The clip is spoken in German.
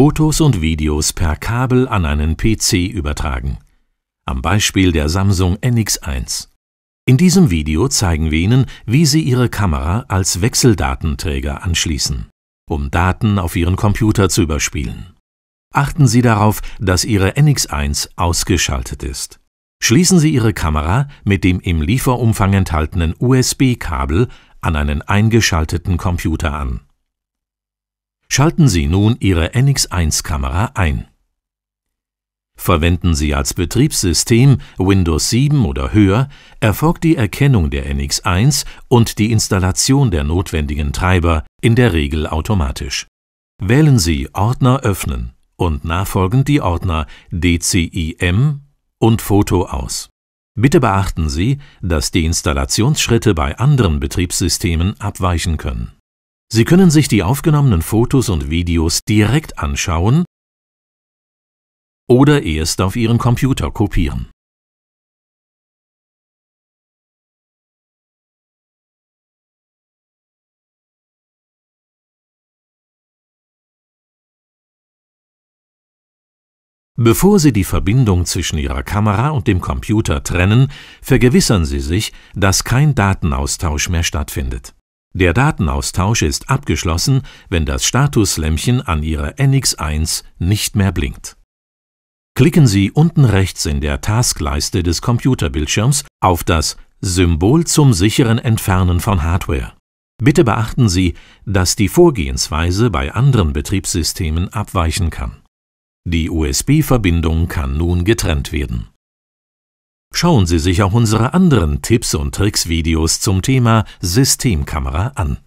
Fotos und Videos per Kabel an einen PC übertragen. Am Beispiel der Samsung NX1. In diesem Video zeigen wir Ihnen, wie Sie Ihre Kamera als Wechseldatenträger anschließen, um Daten auf Ihren Computer zu überspielen. Achten Sie darauf, dass Ihre NX1 ausgeschaltet ist. Schließen Sie Ihre Kamera mit dem im Lieferumfang enthaltenen USB-Kabel an einen eingeschalteten Computer an. Schalten Sie nun Ihre NX1-Kamera ein. Verwenden Sie als Betriebssystem Windows 7 oder höher, erfolgt die Erkennung der NX1 und die Installation der notwendigen Treiber in der Regel automatisch. Wählen Sie Ordner öffnen und nachfolgend die Ordner DCIM und Foto aus. Bitte beachten Sie, dass die Installationsschritte bei anderen Betriebssystemen abweichen können. Sie können sich die aufgenommenen Fotos und Videos direkt anschauen oder erst auf Ihren Computer kopieren. Bevor Sie die Verbindung zwischen Ihrer Kamera und dem Computer trennen, vergewissern Sie sich, dass kein Datenaustausch mehr stattfindet. Der Datenaustausch ist abgeschlossen, wenn das Statuslämpchen an Ihrer NX1 nicht mehr blinkt. Klicken Sie unten rechts in der Taskleiste des Computerbildschirms auf das Symbol zum sicheren Entfernen von Hardware. Bitte beachten Sie, dass die Vorgehensweise bei anderen Betriebssystemen abweichen kann. Die USB-Verbindung kann nun getrennt werden. Schauen Sie sich auch unsere anderen Tipps und Tricks Videos zum Thema Systemkamera an